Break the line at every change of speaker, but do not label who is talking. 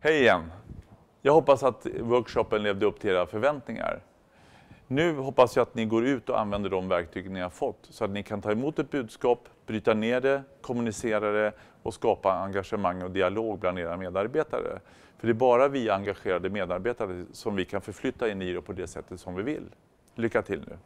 Hej igen! Jag hoppas att workshopen levde upp till era förväntningar. Nu hoppas jag att ni går ut och använder de verktyg ni har fått så att ni kan ta emot ett budskap, bryta ner det, kommunicera det och skapa engagemang och dialog bland era medarbetare. För det är bara vi engagerade medarbetare som vi kan förflytta in i det på det sättet som vi vill. Lycka till nu!